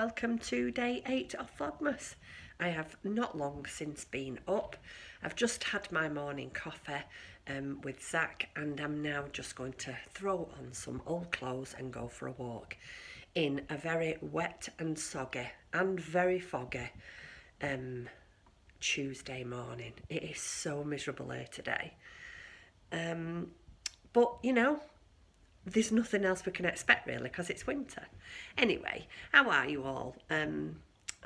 welcome to day eight of Vlogmas. I have not long since been up. I've just had my morning coffee um, with Zach and I'm now just going to throw on some old clothes and go for a walk in a very wet and soggy and very foggy um, Tuesday morning. It is so miserable here today. Um, but, you know, there's nothing else we can expect really because it's winter. Anyway, how are you all? Um,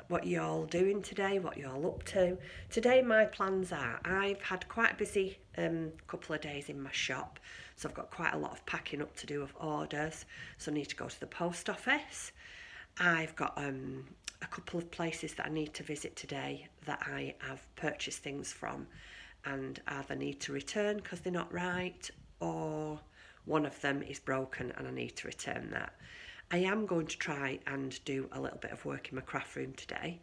what you all doing today? What you all up to? Today my plans are I've had quite a busy um, couple of days in my shop, so I've got quite a lot of packing up to do of orders. So I need to go to the post office. I've got um, a couple of places that I need to visit today that I have purchased things from and either need to return because they're not right or one of them is broken and I need to return that. I am going to try and do a little bit of work in my craft room today.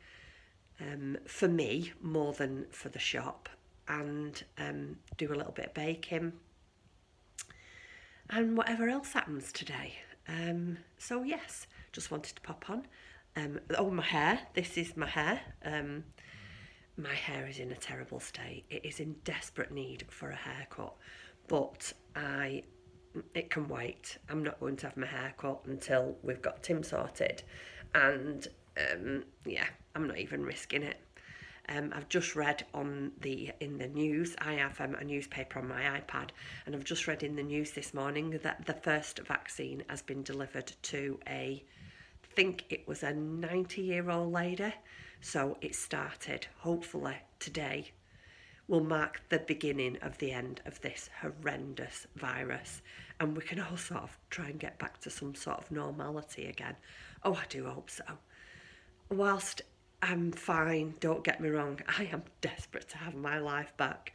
Um, for me, more than for the shop, and um, do a little bit of baking and whatever else happens today. Um, so yes, just wanted to pop on. Um, oh, my hair. This is my hair. Um, my hair is in a terrible state. It is in desperate need for a haircut, but I it can wait. I'm not going to have my hair cut until we've got Tim sorted. And um, yeah, I'm not even risking it. Um, I've just read on the in the news. I have um, a newspaper on my iPad, and I've just read in the news this morning that the first vaccine has been delivered to a, I think it was a 90-year-old lady. So it started hopefully today will mark the beginning of the end of this horrendous virus and we can all sort of try and get back to some sort of normality again. Oh, I do hope so. Whilst I'm fine, don't get me wrong, I am desperate to have my life back.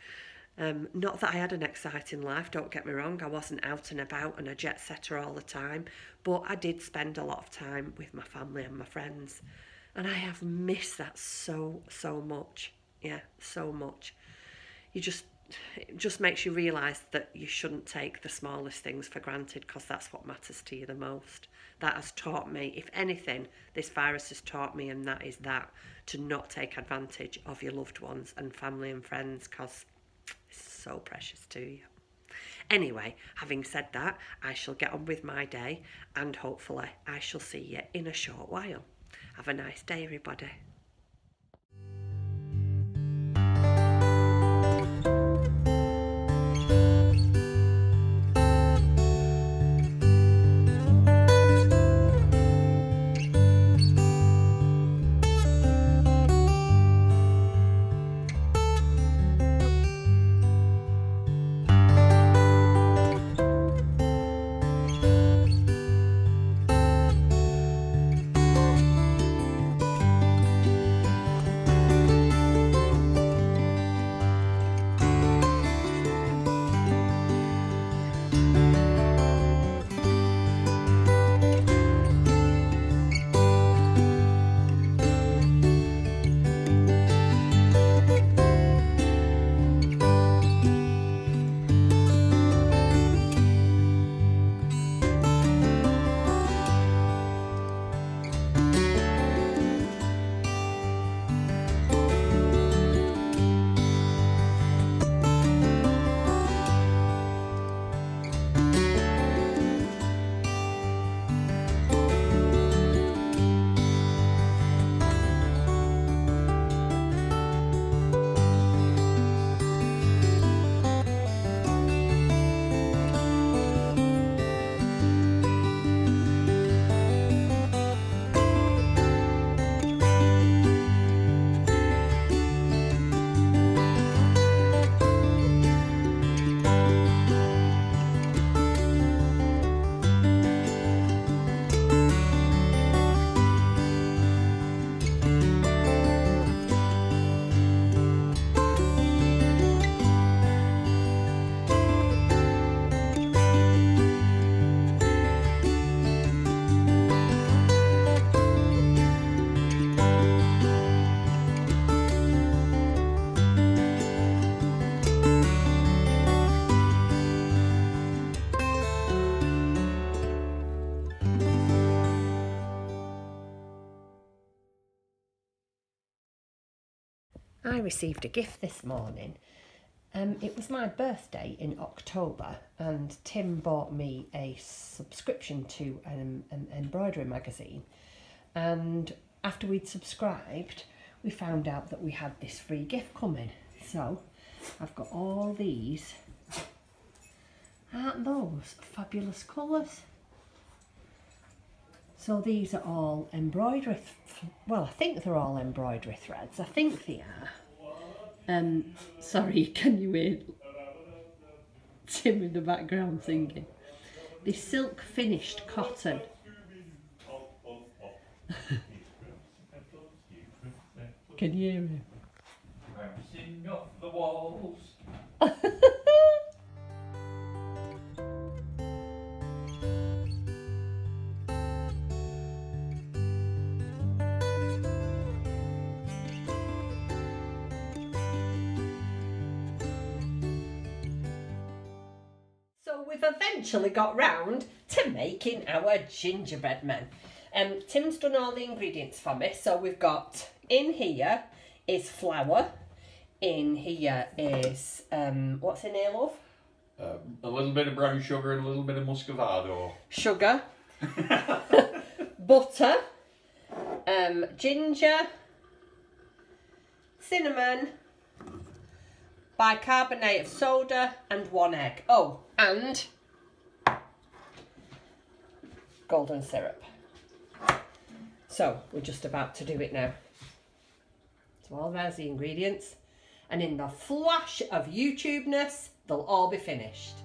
Um, not that I had an exciting life, don't get me wrong, I wasn't out and about and a jet setter all the time, but I did spend a lot of time with my family and my friends. And I have missed that so, so much. Yeah, so much you just it just makes you realise that you shouldn't take the smallest things for granted because that's what matters to you the most. That has taught me, if anything, this virus has taught me, and that is that to not take advantage of your loved ones and family and friends because it's so precious to you. Anyway, having said that, I shall get on with my day and hopefully I shall see you in a short while. Have a nice day, everybody. I received a gift this morning. Um, it was my birthday in October, and Tim bought me a subscription to an, an embroidery magazine. And after we'd subscribed, we found out that we had this free gift coming. So I've got all these. Aren't those fabulous colours? So these are all embroidery, well I think they're all embroidery threads, I think they are. Um, sorry, can you hear Tim in the background singing? This silk finished cotton. can you hear him? Bouncing off the walls. We've eventually got round to making our gingerbread men. Um, Tim's done all the ingredients for me. So we've got in here is flour. In here is um, what's in here, love? Um, a little bit of brown sugar and a little bit of muscovado. Sugar, butter, um, ginger, cinnamon, bicarbonate of soda, and one egg. Oh, and golden syrup. So we're just about to do it now. So all there's the ingredients. And in the flash of YouTubeness, they'll all be finished.